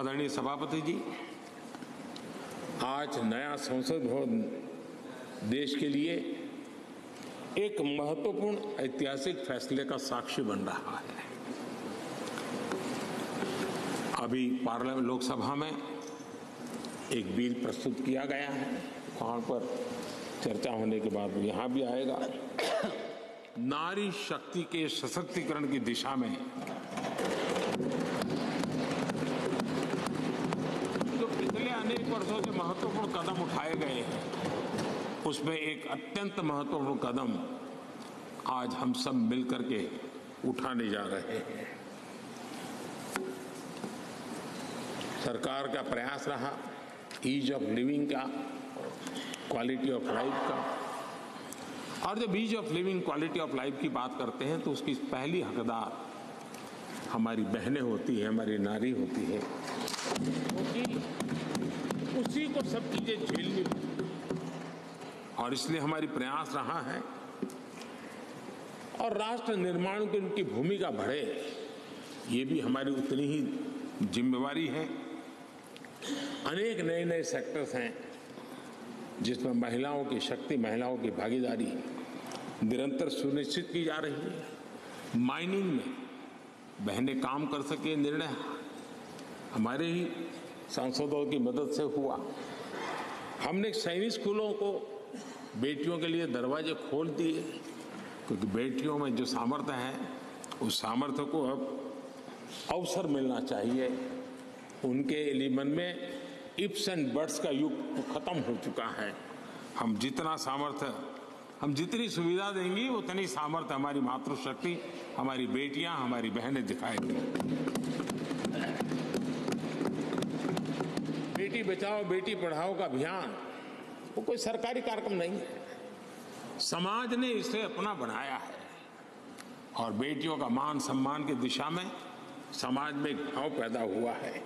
आदरणीय सभापति जी, आज नया संसद भवन देश के लिए एक महत्वपूर्ण ऐतिहासिक फैसले का साक्षी बन रहा है। अभी पार्लियामेंट लोकसभा में एक बिल प्रस्तुत किया गया है। वहाँ पर चर्चा होने के बाद यहाँ भी आएगा। नारी शक्ति के सशक्तिकरण की दिशा में जो पिछले अनेक वर्षों से महत्वपूर्ण कदम उठाए गए हैं। उसमें एक अत्यंत महत्वपूर्ण कदम आज हम सब मिलकर के उठाने जा रहे हैं। सरकार का प्रयास रहा ईज ऑफ़ लिविंग का क्वालिटी ऑफ़ लाइफ का। और जब ease of living quality of life की बात करते हैं तो उसकी पहली हकदार हमारी बहनें होती है, हमारी नारी होती है। क्योंकि उसी को सब चीज़ें झेलनी और इसलिए हमारी प्रयास रहा है और राष्ट्र निर्माण की उनकी भूमिका बढ़े, ये भी हमारी उतनी ही जिम्मेवारी है। अनेक नए नए सेक्टर्स हैं, जिसमें महिलाओं की शक्ति, महिलाओं की भागीदारी निरंतर सुनिश्चित की जा रही है। माइनिंग में बहनें काम कर सके निर्णय। हमारे ही सांसदों की मदद से हुआ। हमने सैनिक स्कूलों को बेटियों के लिए दरवाजे खोल दिए, क्योंकि बेटियों में जो सामर्थ्य है, उस सामर्थ्य को अब अवसर मिलना चाहिए। उनके मन में इप्स एंड बर्ड्स का युग खत्म हो चुका है। हम जितना सामर्थ्य, हम जितनी सुविधा देंगी, उतनी सामर्थ्य हमारी मातृशक्ति, हमारी बेटियाँ, हमारी बहनें दिखाएँगी बेटी बचाओ बेटी पढ़ाओ का अभियान, वो कोई सरकारी कार्यक्रम नहीं है। समाज ने इसे अपना बनाया है और बेटियों का मान सम्मान की दिशा में समाज में भाव पैदा हुआ है।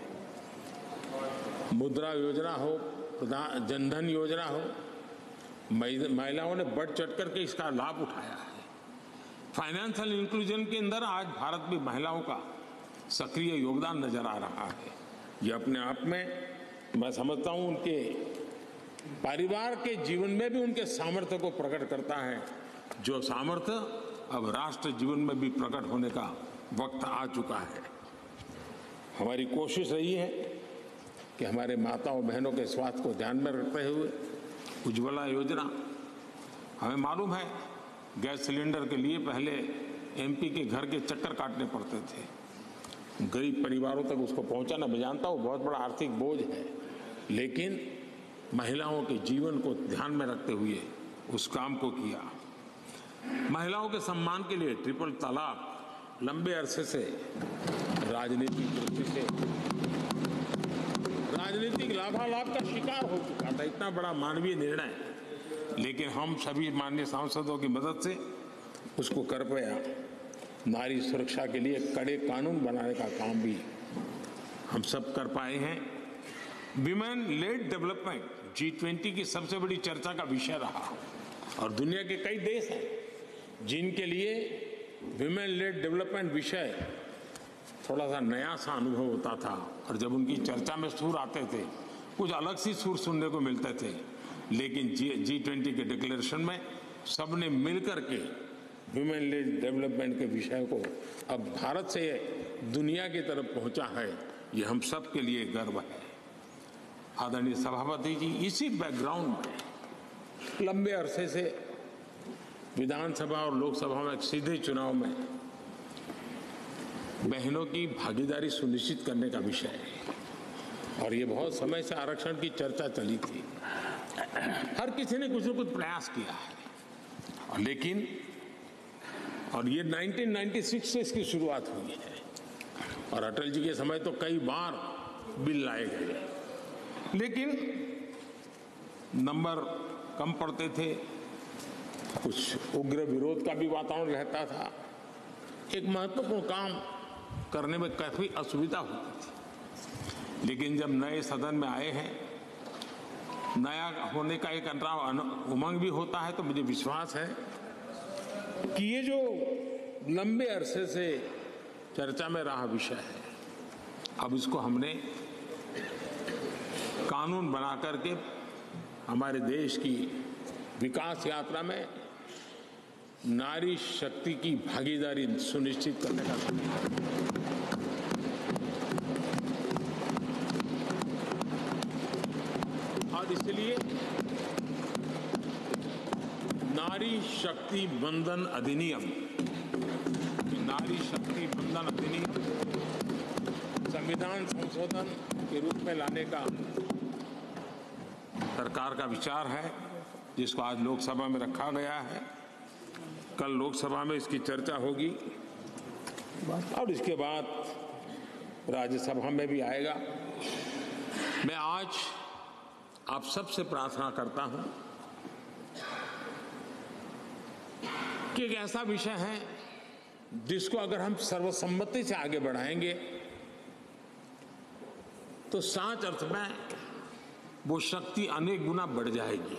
मुद्रा योजना हो प्रधान जनधन योजना हो महिलाओं ने बढ़ चढ़ करके इसका लाभ उठाया है। फाइनेंशियल इंक्लूजन के अंदर आज भारत में महिलाओं का सक्रिय योगदान नज़र आ रहा है। ये अपने आप में मैं समझता हूँ उनके परिवार के जीवन में भी उनके सामर्थ्य को प्रकट करता है। जो सामर्थ्य अब राष्ट्र जीवन में भी प्रकट होने का वक्त आ चुका है। हमारी कोशिश रही है कि हमारे माताओं बहनों के स्वास्थ्य को ध्यान में रखते हुए उज्ज्वला योजना हमें मालूम है, गैस सिलेंडर के लिए पहले एमपी के घर के चक्कर काटने पड़ते थे। गरीब परिवारों तक उसको पहुंचाना, मैं जानता हूँ बहुत बड़ा आर्थिक बोझ है। लेकिन महिलाओं के जीवन को ध्यान में रखते हुए उस काम को किया। महिलाओं के सम्मान के लिए ट्रिपल तलाक लंबे अरसे से राजनीतिक दृष्टि से राजनीतिक लाभालाभ का शिकार हो चुका था। इतना बड़ा मानवीय निर्णय। लेकिन हम सभी माननीय सांसदों की मदद से उसको कर पाया। नारी सुरक्षा के लिए कड़े कानून बनाने का काम भी हम सब कर पाए हैं। Women led development G twenty की सबसे बड़ी चर्चा का विषय रहा। और दुनिया के कई देश हैं, जिनके लिए विमेन लेड डेवलपमेंट विषय थोड़ा सा नया सा अनुभव होता था। और जब उनकी चर्चा में सुर आते थे, कुछ अलग सी सुर सुनने को मिलते थे। लेकिन जी जी ट्वेंटी के डिक्लेरेशन में सबने मिलकर के ह्यूमन लेड डेवलपमेंट के विषय को अब भारत से दुनिया की तरफ़ पहुँचा है। ये हम सब के लिए गर्व है। आदरणीय सभापति जी, इसी बैकग्राउंड में लंबे अरसे से विधानसभा और लोकसभा में सीधे चुनाव में बहनों की भागीदारी सुनिश्चित करने का विषय है। और ये बहुत समय से आरक्षण की चर्चा चली थी। हर किसी ने कुछ न कुछ प्रयास किया है। और लेकिन, और ये 1996 से इसकी शुरुआत हुई है। और अटल जी के समय तो कई बार बिल लाए गए लेकिन नंबर कम पड़ते थे। कुछ उग्र विरोध का भी वातावरण रहता था। एक महत्वपूर्ण काम करने में काफ़ी असुविधा होती थी। लेकिन जब नए सदन में आए हैं, नया होने का एक अंतराव उमंग भी होता है तो मुझे विश्वास है कि ये जो लंबे अरसे से चर्चा में रहा विषय है, अब इसको हमने कानून बना करके हमारे देश की विकास यात्रा में नारी शक्ति की भागीदारी सुनिश्चित करने का और इसलिए नारी शक्ति बंधन अधिनियम नारी शक्ति बंधन अधिनियम संविधान संशोधन के रूप में लाने का सरकार का विचार है, जिसको आज लोकसभा में रखा गया है। कल लोकसभा में इसकी चर्चा होगी। और इसके बाद राज्यसभा में भी आएगा। मैं आज आप सबसे प्रार्थना करता हूँ कि एक ऐसा विषय है, जिसको अगर हम सर्वसम्मति से आगे बढ़ाएँगे तो सांच अर्थ में वो शक्ति अनेक गुना बढ़ जाएगी।